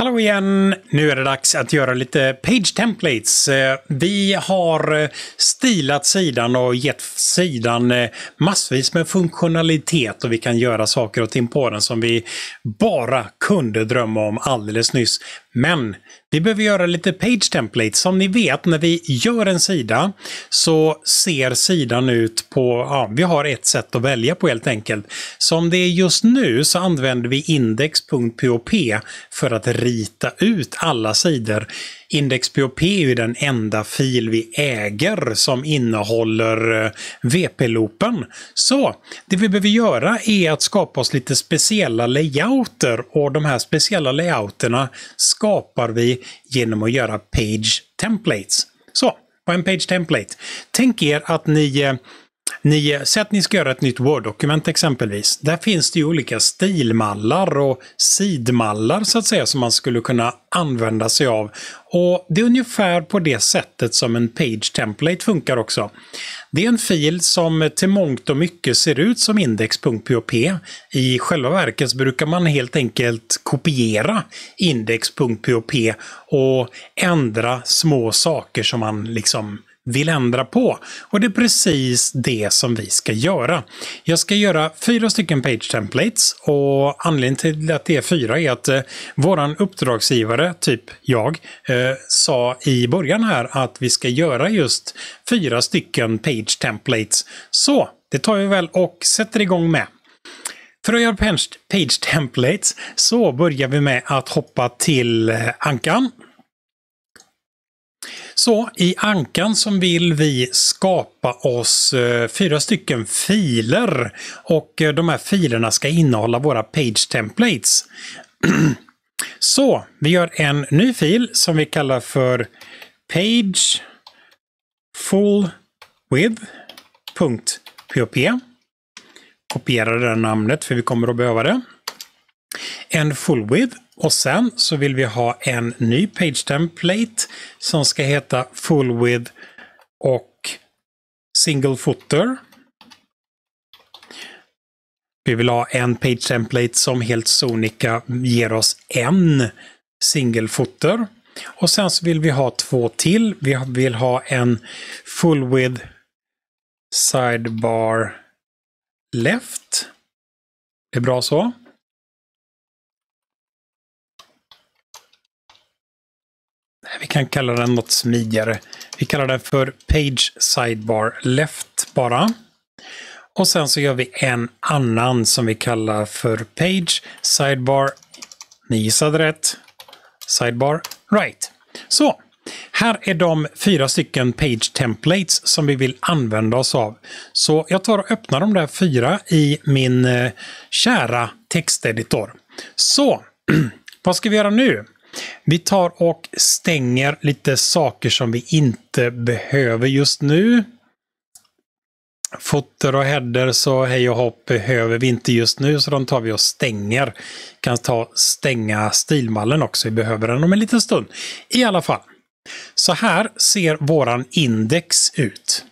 Hallå igen! Nu är det dags att göra lite page templates. Eh, vi har eh, stilat sidan och gett sidan eh, massvis med funktionalitet och vi kan göra saker och ting på den som vi bara kunde drömma om alldeles nyss. Men vi behöver göra lite page templates. Som ni vet, när vi gör en sida så ser sidan ut på, ja, vi har ett sätt att välja på helt enkelt. Som det är just nu så använder vi index.pop för att rita ut alla sidor. Index.pop är ju den enda fil vi äger som innehåller eh, VP-loopen. Så det vi behöver göra är att skapa oss lite speciella layouter och de här speciella layouterna skapar vi genom att göra page templates. Så, vad är en page template? Tänk er att ni eh, ni, säg att ni ska göra ett nytt Word-dokument exempelvis. Där finns det ju olika stilmallar och sidmallar så att säga som man skulle kunna använda sig av. Och Det är ungefär på det sättet som en page template funkar också. Det är en fil som till mångt och mycket ser ut som index.php. I själva verket brukar man helt enkelt kopiera index.php och ändra små saker som man liksom vill ändra på. Och det är precis det som vi ska göra. Jag ska göra fyra stycken page templates och anledningen till att det är fyra är att eh, våran uppdragsgivare, typ jag, eh, sa i början här att vi ska göra just fyra stycken page templates. Så det tar vi väl och sätter igång med. För att göra page templates så börjar vi med att hoppa till eh, Ankan. Så i Ankan som vill vi skapa oss eh, fyra stycken filer och eh, de här filerna ska innehålla våra page templates. så vi gör en ny fil som vi kallar för page full with.pop. Kopierar det namnet för vi kommer att behöva det. En full with och sen så vill vi ha en ny page template som ska heta full width och single footer. Vi vill ha en page template som helt sonika ger oss en single footer. Och sen så vill vi ha två till. Vi vill ha en full width sidebar left. Det är bra så. Vi kan kalla den något smidigare. Vi kallar den för Page Sidebar Left bara. Och sen så gör vi en annan som vi kallar för Page Sidebar, ni gissade rätt, Sidebar Right. Så, här är de fyra stycken Page Templates som vi vill använda oss av. Så jag tar och öppnar de där fyra i min eh, kära texteditor. Så, vad ska vi göra nu? Vi tar och stänger lite saker som vi inte behöver just nu. Fotter och header så hej och hopp behöver vi inte just nu så de tar vi och stänger. Kan ta stänga stilmallen också, vi behöver den om en liten stund. I alla fall. Så här ser våran index ut.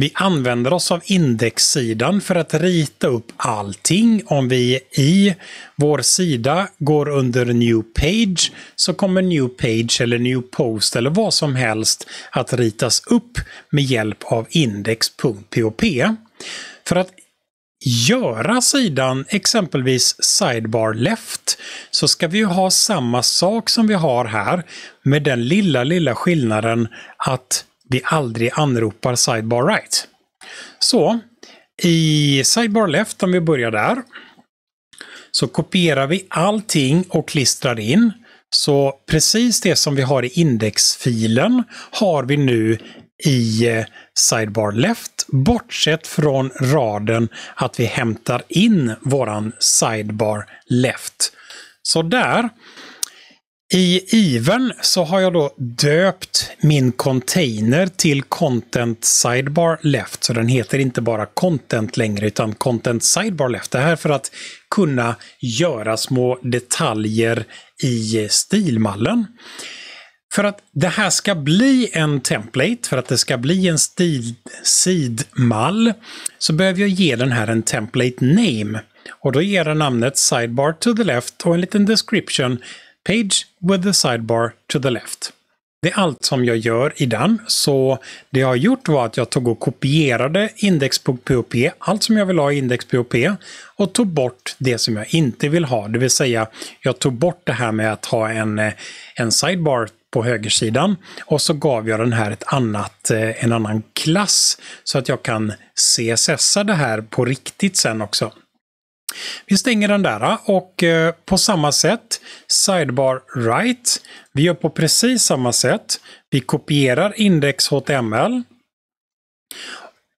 Vi använder oss av indexsidan för att rita upp allting. Om vi i vår sida går under New Page så kommer New Page eller New Post eller vad som helst att ritas upp med hjälp av index.pop. För att göra sidan exempelvis sidebar left så ska vi ha samma sak som vi har här med den lilla, lilla skillnaden att vi aldrig anropar sidebar right. Så i sidebar left, om vi börjar där, så kopierar vi allting och klistrar in. Så precis det som vi har i indexfilen har vi nu i eh, sidebar left, bortsett från raden att vi hämtar in våran sidebar left. Så där i ivern så har jag då döpt min container till Content Sidebar Left. Så den heter inte bara Content längre utan Content Sidebar Left. Det här för att kunna göra små detaljer i stilmallen. För att det här ska bli en template, för att det ska bli en stil, sidmall, så behöver jag ge den här en template name. Och då ger den namnet Sidebar to the left och en liten description Page with the sidebar to the left. Det är allt som jag gör i den, så det jag har gjort var att jag tog och kopierade index.php, allt som jag vill ha i index.php, och tog bort det som jag inte vill ha. Det vill säga, jag tog bort det här med att ha en, eh, en sidebar på högersidan och så gav jag den här ett annat, eh, en annan klass så att jag kan CSSa det här på riktigt sen också. Vi stänger den där ah. och eh, på samma sätt Sidebar right. Vi gör på precis samma sätt. Vi kopierar index.html.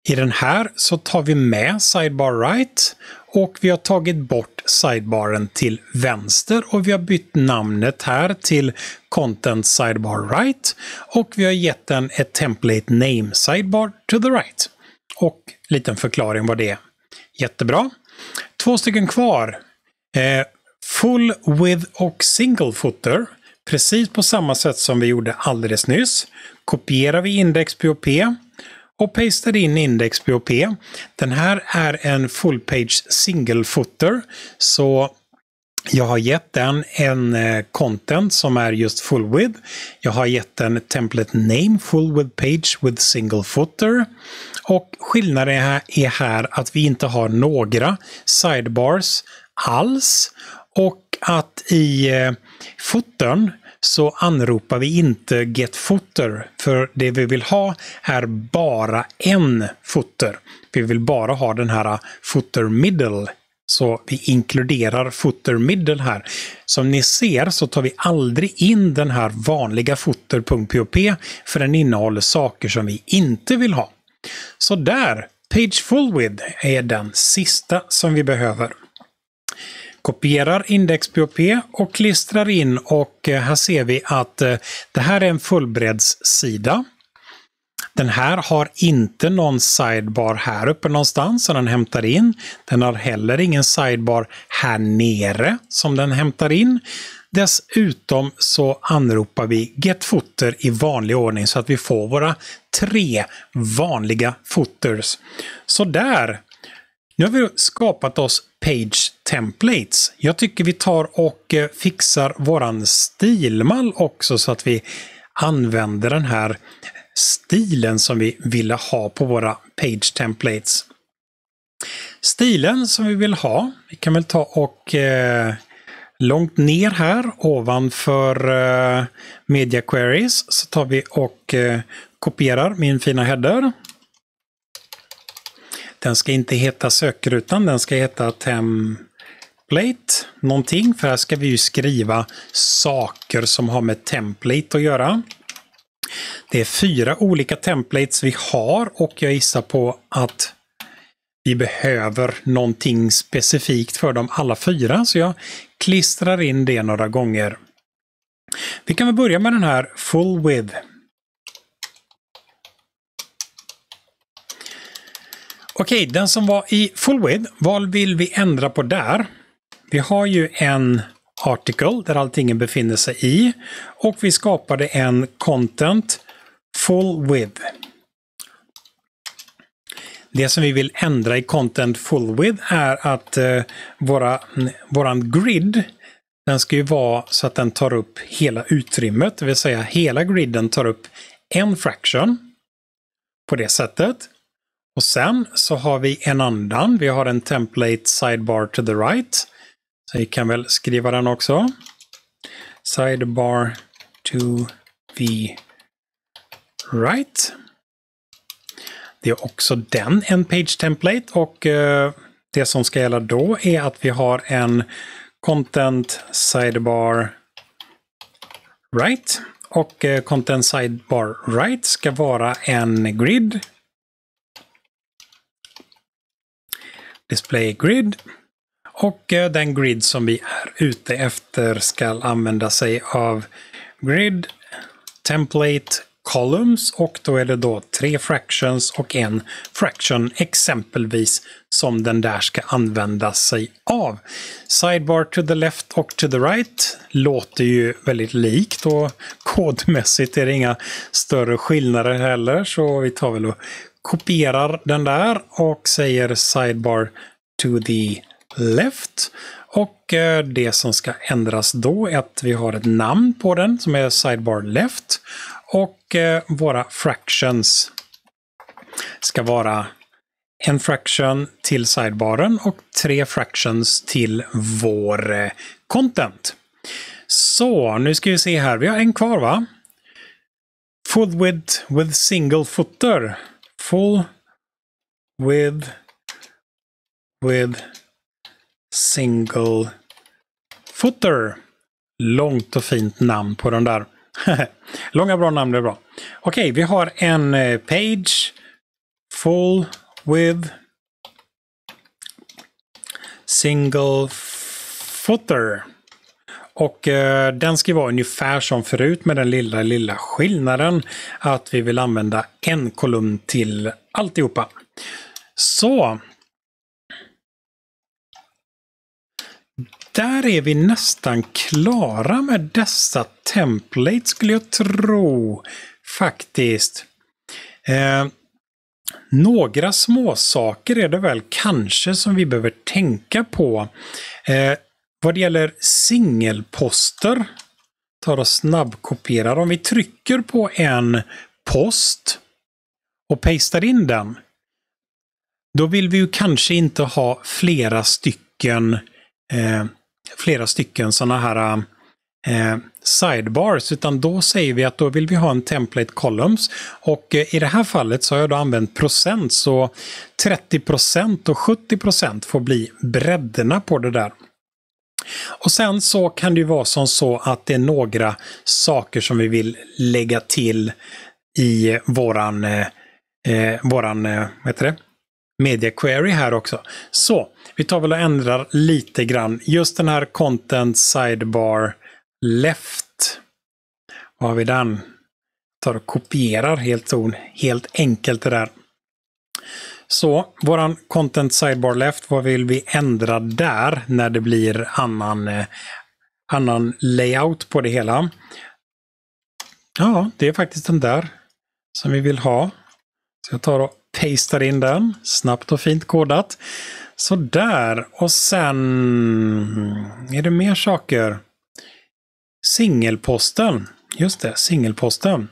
I den här så tar vi med Sidebar right och vi har tagit bort sidebaren till vänster och vi har bytt namnet här till Content Sidebar Right och vi har gett den ett Template Name Sidebar to the right. Och liten förklaring vad det är. Jättebra. Två stycken kvar. Eh, full with och single footer. Precis på samma sätt som vi gjorde alldeles nyss. Kopierar vi index.php och pastar in index.php. Den här är en full page single footer. Så jag har gett den en eh, content som är just full width. Jag har gett den template name full width page with single footer. Och skillnaden är här att vi inte har några sidebars alls och att i eh, foten så anropar vi inte get footer för det vi vill ha är bara en footer. Vi vill bara ha den här eh, footer middle så vi inkluderar footer middle här. Som ni ser så tar vi aldrig in den här vanliga footer.php för den innehåller saker som vi inte vill ha. Så där, Page Full Width är den sista som vi behöver. Kopierar index.php och klistrar in och eh, här ser vi att eh, det här är en fullbreddssida. Den här har inte någon sidebar här uppe någonstans som den hämtar in. Den har heller ingen sidebar här nere som den hämtar in. Dessutom så anropar vi getfooter i vanlig ordning så att vi får våra tre vanliga footers. Så där! Nu har vi skapat oss Page Templates. Jag tycker vi tar och eh, fixar våran stilmall också så att vi använder den här stilen som vi ville ha på våra Page Templates. Stilen som vi vill ha, vi kan väl ta och eh, långt ner här ovanför eh, Media Queries så tar vi och eh, kopierar min fina header. Den ska inte heta sökrutan, den ska heta template någonting, för här ska vi ju skriva saker som har med template att göra. Det är fyra olika templates vi har och jag gissar på att vi behöver någonting specifikt för dem alla fyra, så jag klistrar in det några gånger. Vi kan väl börja med den här Full with. Okej, den som var i Full with. vad vill vi ändra på där? Vi har ju en article där allting befinner sig i och vi skapade en content full with. Det som vi vill ändra i content full width är att eh, våra, mm, våran grid den ska ju vara så att den tar upp hela utrymmet, det vill säga hela griden tar upp en fraction på det sättet. Och sen så har vi en annan, vi har en template sidebar to the right. Så vi kan väl skriva den också. Sidebar to the right. Det är också den en page template och eh, det som ska gälla då är att vi har en content sidebar right och eh, content sidebar right ska vara en grid. Display grid. Och eh, den grid som vi är ute efter ska använda sig av grid template columns och då är det då tre fractions och en fraction exempelvis som den där ska använda sig av. Sidebar to the left och to the right låter ju väldigt likt och kodmässigt är det inga större skillnader heller så vi tar väl och kopierar den där och säger sidebar to the left. Och eh, det som ska ändras då är att vi har ett namn på den som är sidebar left. Och eh, våra fractions ska vara en fraction till sidebaren och tre fractions till vår eh, content. Så, nu ska vi se här. Vi har en kvar va? Full width with single footer. Full width with single footer. Långt och fint namn på den där. Långa bra namn, är bra. Okej, okay, vi har en eh, page full with single footer. Och eh, den ska vara ungefär som förut med den lilla, lilla skillnaden att vi vill använda en kolumn till alltihopa. Så. Där är vi nästan klara med dessa templates skulle jag tro. Faktiskt. Eh, några små saker är det väl kanske som vi behöver tänka på. Eh, vad det gäller singelposter, tar och snabbkopierar. Om vi trycker på en post och pastar in den, då vill vi ju kanske inte ha flera stycken eh, flera stycken sådana här eh, sidebars, utan då säger vi att då vill vi ha en template columns. Och eh, i det här fallet så har jag då använt procent, så 30 procent och 70 procent får bli bredderna på det där. Och sen så kan det ju vara som så att det är några saker som vi vill lägga till i våran, eh, eh våran eh, vad heter det? Media query här också. Så, vi tar väl och ändrar lite grann. Just den här content sidebar left. Var har vi den? Tar och kopierar helt, helt enkelt det där. Så, våran content sidebar left, vad vill vi ändra där när det blir annan, eh, annan layout på det hela? Ja, det är faktiskt den där som vi vill ha. Så jag tar och pastar in den. Snabbt och fint kodat. Sådär. Och sen är det mer saker. Singelposten. Just det, singelposten.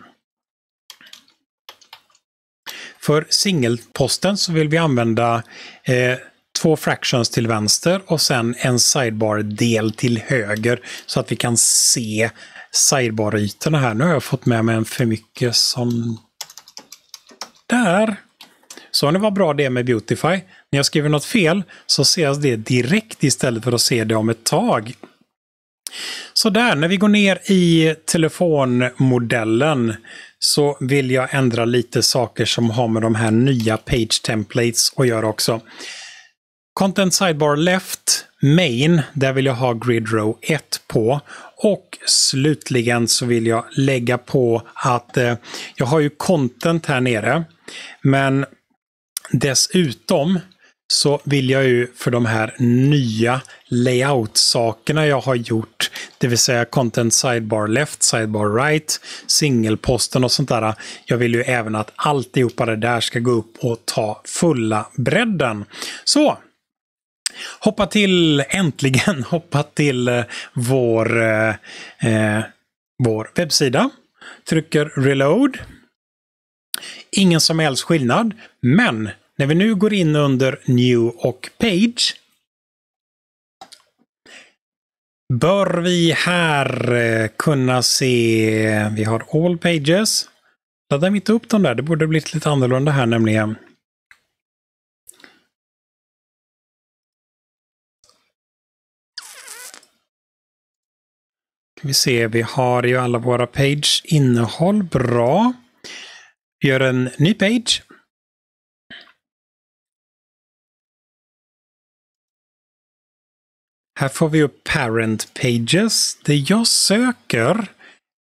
För singelposten så vill vi använda eh, två fractions till vänster och sen en sidebar-del till höger så att vi kan se sidebar-ytorna här. Nu har jag fått med mig en för mycket som där. Så det var bra det med Beautify. När jag skriver något fel så ses det direkt istället för att se det om ett tag. Så där, när vi går ner i telefonmodellen så vill jag ändra lite saker som har med de här nya page templates att göra också. Content sidebar left, main, där vill jag ha grid row 1 på. Och slutligen så vill jag lägga på att eh, jag har ju content här nere. Men Dessutom så vill jag ju för de här nya layout-sakerna jag har gjort, det vill säga content sidebar left, sidebar right, singelposten och sånt där. Jag vill ju även att alltihopa det där ska gå upp och ta fulla bredden. Så, hoppa till, äntligen hoppa till eh, vår, eh, eh, vår webbsida. Trycker reload. Ingen som helst skillnad, men när vi nu går in under New och Page bör vi här eh, kunna se, eh, vi har All Pages. Ladda inte upp dem där, det borde blivit lite annorlunda här nämligen. vi se, vi har ju alla våra page innehåll bra. Vi gör en ny page. Här får vi upp Parent Pages. Det jag söker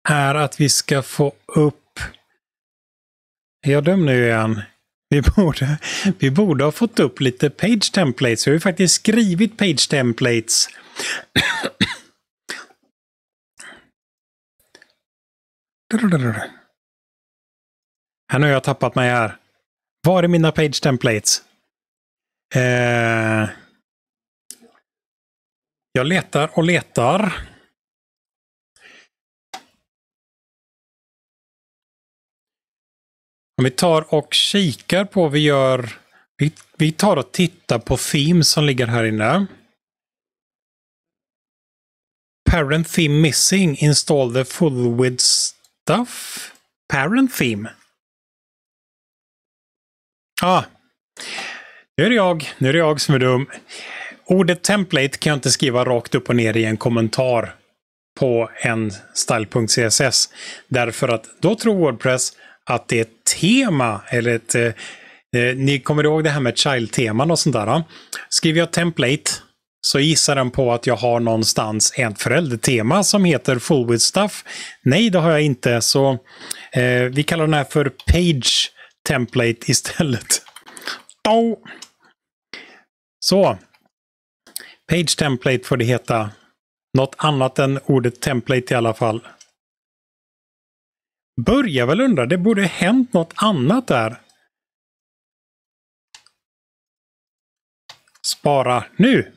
är att vi ska få upp... Är jag dum nu igen? Vi borde, vi borde ha fått upp lite Page Templates. Vi har ju faktiskt skrivit Page Templates. Här nu har jag tappat mig här. Var är mina Page Templates? Eh... Jag letar och letar. Om vi tar och kikar på vad vi gör. Vi, vi tar och tittar på theme som ligger här inne. Parent theme missing. Install the full with stuff. Parent theme. Ah, nu är det jag. Nu är det jag som är dum. Ordet template kan jag inte skriva rakt upp och ner i en kommentar på en style.css. Därför att då tror Wordpress att det är ett tema eller ett... Eh, eh ni kommer ihåg det här med child-teman och sånt där. Skriver jag template så gissar den på att jag har någonstans ett föräldertema som heter full with stuff. Nej, det har jag inte, så eh, vi kallar den här för page template istället. Oh. Så. Page template får det heta. Något annat än ordet template i alla fall. Börjar väl undra, det borde hänt något annat där. Spara nu.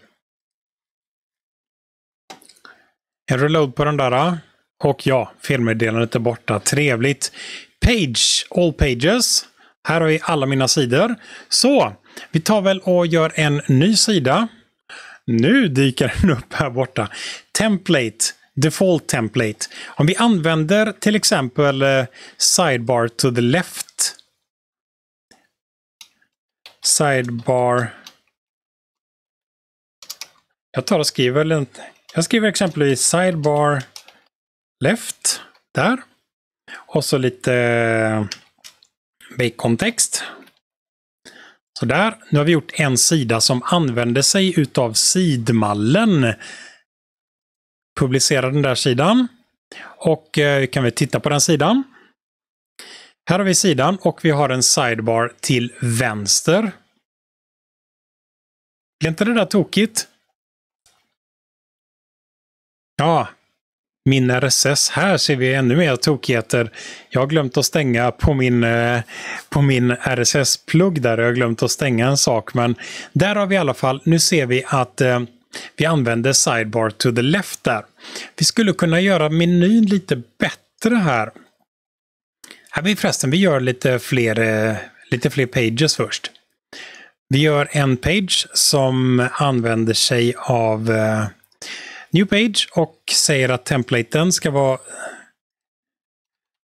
En reload på den där. Och ja, felmeddelandet är borta. Trevligt. Page, all pages. Här har vi alla mina sidor. Så, vi tar väl och gör en ny sida. Nu dyker den upp här borta. Template, default template. Om vi använder till exempel eh, sidebar to the left. Sidebar. Jag tar och skriver, jag skriver exempelvis sidebar left där. Och så lite eh, bake-kontext. Sådär, nu har vi gjort en sida som använder sig utav sidmallen. Publicera den där sidan. Och eh, kan vi titta på den sidan. Här har vi sidan och vi har en sidebar till vänster. Är inte det där tokigt? Ja, min RSS. Här ser vi ännu mer tokigheter. Jag har glömt att stänga på min, eh, på min RSS-plugg där. Jag har glömt att stänga en sak. Men där har vi i alla fall, nu ser vi att eh, vi använder sidebar to the left där. Vi skulle kunna göra menyn lite bättre här. Här vi förresten, vi gör lite fler, eh, lite fler pages först. Vi gör en page som använder sig av eh, New Page och säger att templaten ska vara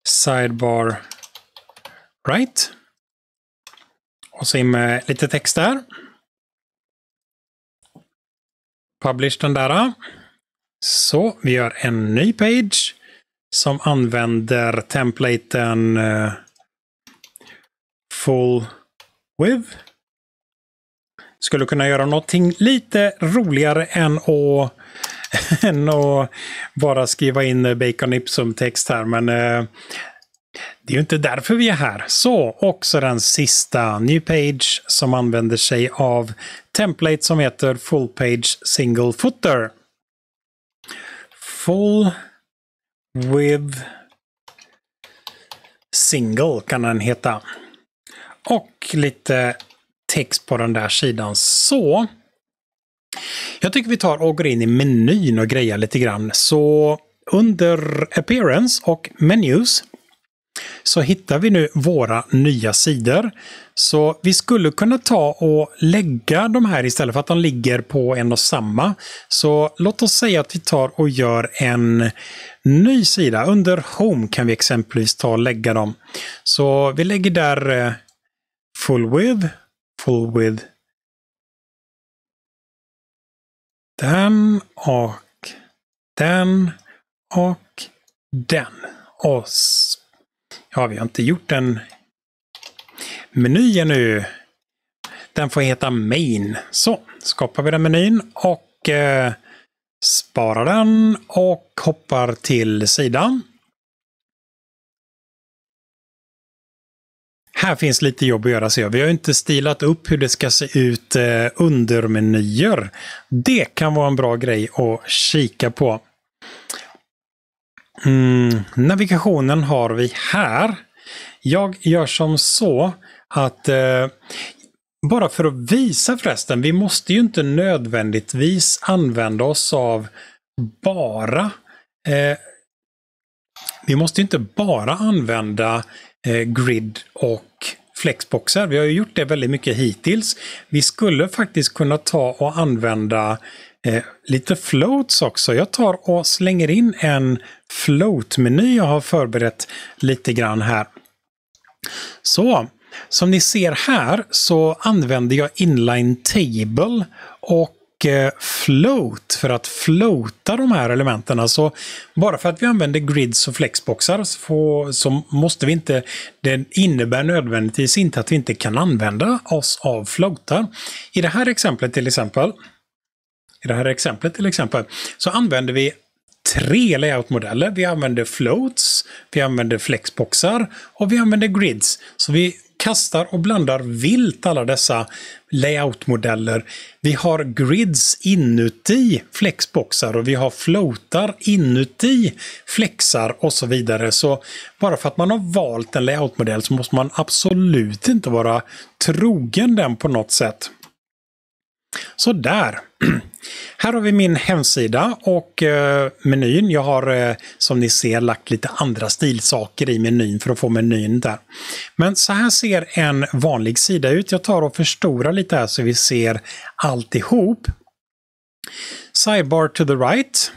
sidebar right. Och så in med lite text där. Publish den där. Så, vi gör en ny page som använder templaten uh, full with. Skulle kunna göra någonting lite roligare än att än att bara skriva in eh, Bacon Ipsum-text här. Men eh, det är ju inte därför vi är här. Så, också den sista New Page som använder sig av template som heter Full Page Single Footer. Full with Single kan den heta. Och lite text på den där sidan. Så jag tycker vi tar och går in i menyn och grejar lite grann. Så under Appearance och Menus så hittar vi nu våra nya sidor. Så vi skulle kunna ta och lägga de här istället för att de ligger på en och samma. Så låt oss säga att vi tar och gör en ny sida. Under Home kan vi exempelvis ta och lägga dem. Så vi lägger där eh, Full With. Full With. Den och den och den. Och ja, vi har inte gjort en meny ännu. Den får heta main. Så, skapar vi den menyn och eh, sparar den och hoppar till sidan. Här finns lite jobb att göra. Så vi har inte stilat upp hur det ska se ut eh, undermenyer. Det kan vara en bra grej att kika på. Mm, navigationen har vi här. Jag gör som så att eh, bara för att visa förresten, vi måste ju inte nödvändigtvis använda oss av bara eh, vi måste inte bara använda eh, grid och flexboxar. Vi har ju gjort det väldigt mycket hittills. Vi skulle faktiskt kunna ta och använda eh, lite floats också. Jag tar och slänger in en float-meny jag har förberett lite grann här. Så, som ni ser här så använder jag inline table och Eh, float för att floata de här elementen. Så bara för att vi använder grids och flexboxar så, så måste vi inte, det innebär nödvändigtvis inte att vi inte kan använda oss av floatar. I det här exemplet till exempel, i det här exemplet till exempel, så använder vi tre layoutmodeller. Vi använder floats, vi använder flexboxar och vi använder grids. Så vi kastar och blandar vilt alla dessa layoutmodeller. Vi har grids inuti flexboxar och vi har floatar inuti flexar och så vidare. Så bara för att man har valt en layoutmodell så måste man absolut inte vara trogen den på något sätt. Så där. Här har vi min hemsida och eh, menyn. Jag har eh, som ni ser lagt lite andra stilsaker i menyn för att få menyn där. Men så här ser en vanlig sida ut. Jag tar och förstorar lite här så vi ser alltihop. Sidebar to the right.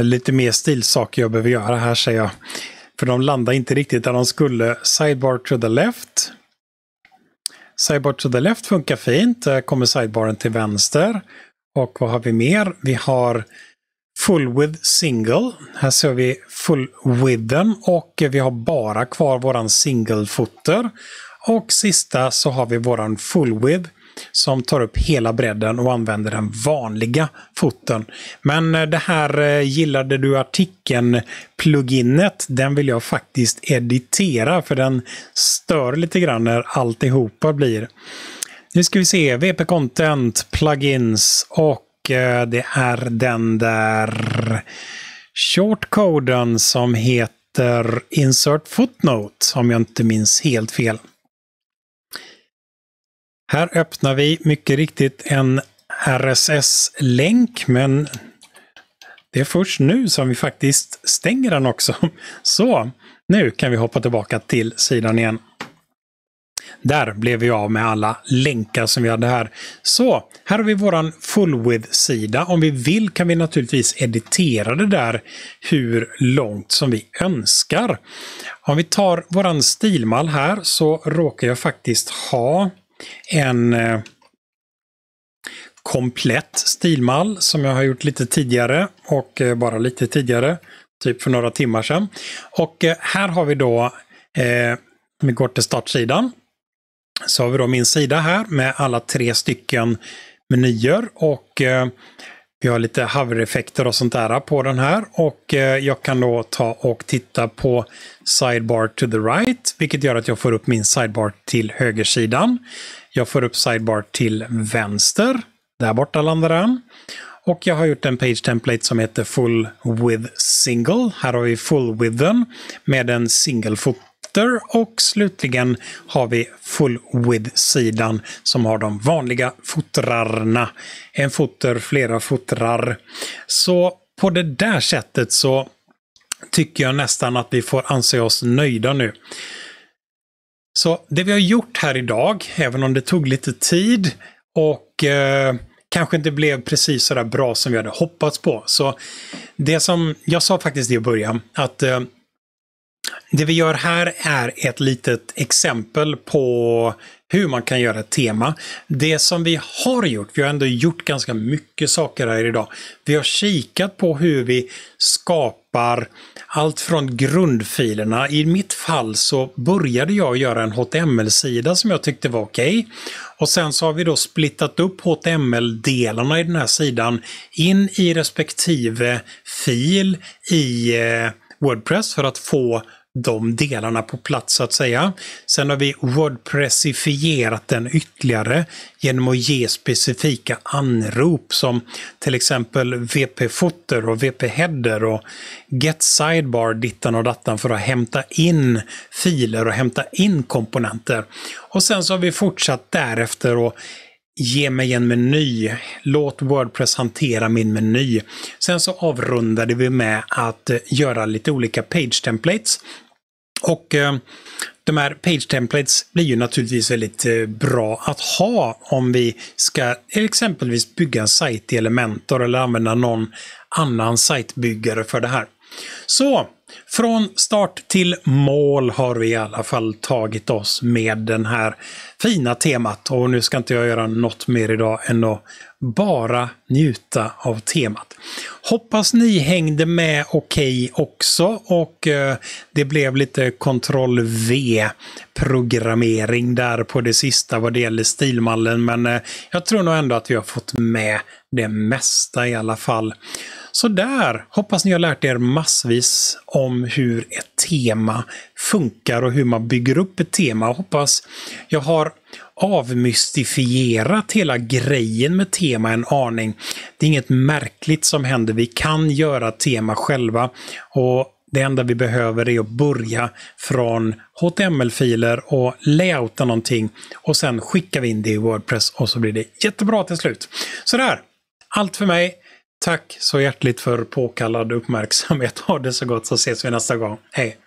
Lite mer stilsaker jag behöver göra här säger jag. För de landar inte riktigt där de skulle. Sidebar to the left. Sidebar to the left funkar fint. Där kommer sidebaren till vänster. Och vad har vi mer? Vi har full with single. Här ser vi full widthen och vi har bara kvar våran single footer. Och sista så har vi våran full width som tar upp hela bredden och använder den vanliga foten. Men eh, det här eh, gillade du artikeln-pluginet, den vill jag faktiskt editera för den stör lite grann när alltihopa blir. Nu ska vi se, VP Content, plugins och eh, det är den där shortcoden som heter Insert Footnote, om jag inte minns helt fel. Här öppnar vi mycket riktigt en RSS-länk, men det är först nu som vi faktiskt stänger den också. Så, nu kan vi hoppa tillbaka till sidan igen. Där blev vi av med alla länkar som vi hade här. Så, här har vi våran full width-sida. Om vi vill kan vi naturligtvis editera det där hur långt som vi önskar. Om vi tar våran stilmall här så råkar jag faktiskt ha en eh, komplett stilmall som jag har gjort lite tidigare och eh, bara lite tidigare, typ för några timmar sedan. Och eh, här har vi då, eh, om vi går till startsidan, så har vi då min sida här med alla tre stycken menyer och eh, vi har lite hover-effekter och sånt där på den här och eh, jag kan då ta och titta på sidebar to the right, vilket gör att jag får upp min sidebar till högersidan. Jag får upp sidebar till vänster. Där borta landar den. Och jag har gjort en page template som heter full with single. Här har vi full widthen med en single footer och slutligen har vi full width-sidan som har de vanliga fotrarna. En foter, flera fotrar. Så på det där sättet så tycker jag nästan att vi får anse oss nöjda nu. Så det vi har gjort här idag, även om det tog lite tid och eh, kanske inte blev precis så där bra som vi hade hoppats på. Så det som, jag sa faktiskt i början, att eh, det vi gör här är ett litet exempel på hur man kan göra ett tema. Det som vi har gjort, vi har ändå gjort ganska mycket saker här idag. Vi har kikat på hur vi skapar allt från grundfilerna. I mitt fall så började jag göra en HTML-sida som jag tyckte var okej. Okay. Och sen så har vi då splittat upp HTML-delarna i den här sidan in i respektive fil i eh, Wordpress för att få de delarna på plats så att säga. Sen har vi Wordpressifierat den ytterligare genom att ge specifika anrop som till exempel VP-footer och VP-header och Get Sidebar dittan och dattan för att hämta in filer och hämta in komponenter. Och sen så har vi fortsatt därefter och Ge mig en meny. Låt Wordpress hantera min meny. Sen så avrundade vi med att göra lite olika page templates. Och eh, de här page templates blir ju naturligtvis väldigt eh, bra att ha om vi ska exempelvis bygga en sajt i Elementor eller använda någon annan sajtbyggare för det här. Så från start till mål har vi i alla fall tagit oss med den här fina temat. Och nu ska inte jag göra något mer idag än att bara njuta av temat. Hoppas ni hängde med okej okay också och eh, det blev lite Ctrl V programmering där på det sista vad det gäller stilmallen. Men eh, jag tror nog ändå att vi har fått med det mesta i alla fall. Så där hoppas ni har lärt er massvis om hur ett tema funkar och hur man bygger upp ett tema. Hoppas jag har avmystifierat hela grejen med tema en aning. Det är inget märkligt som händer. Vi kan göra tema själva och det enda vi behöver är att börja från HTML-filer och layouta någonting och sen skickar vi in det i Wordpress och så blir det jättebra till slut. Sådär, allt för mig. Tack så hjärtligt för påkallad uppmärksamhet. Ha det så gott så ses vi nästa gång. Hej!